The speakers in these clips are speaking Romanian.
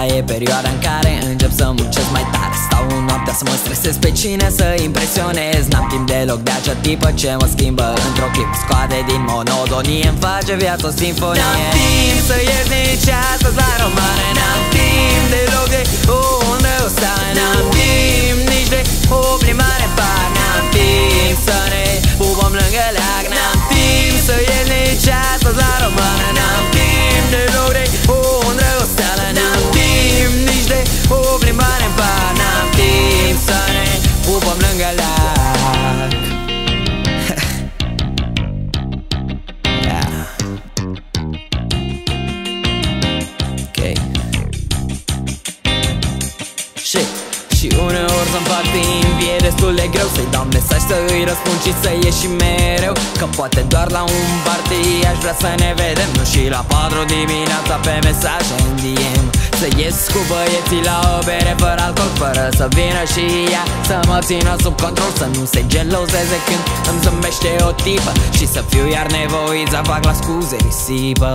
e perioada în care încep să muncesc mai tare. Stau în noaptea să mă stresez pe cine să impresionez. N-am timp deloc de acea tipă ce mă schimbă într-o clip Scoate din monotonie, îmi face viața o sinfonie N-am timp să ies nici astăzi la romane. N-am timp deloc de timp E destul de greu să-i dau mesaj Să îi răspund și să ieși mereu. Că poate doar la un party Aș vrea să ne vedem. Nu și la 4 dimineața pe mesaje în DM Să ies cu băieții la o bere Fără alcool, fără să vină și ea. Să mă țină sub control Să nu se gelozeze când îmi zâmbește o tipă. Și să fiu iar nevoit să fac la scuze risipă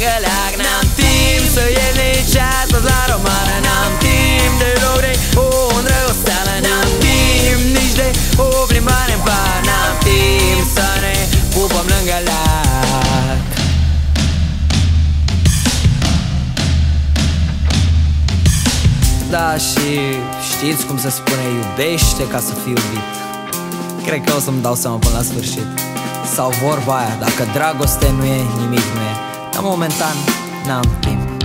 pupăm lângă leac N-am timp să ies nici astăzi la romare N-am timp deloc de o undă o seară N-am timp nici de o plimbare în par. N-am timp să ne pupăm lângă leac Da, și știți cum se spune iubește ca să fii iubit. Cred că o să-mi dau seama până la sfârșit. Sau vorba aia, dacă dragoste nu e, nimic nu e Dar momentan n-am timp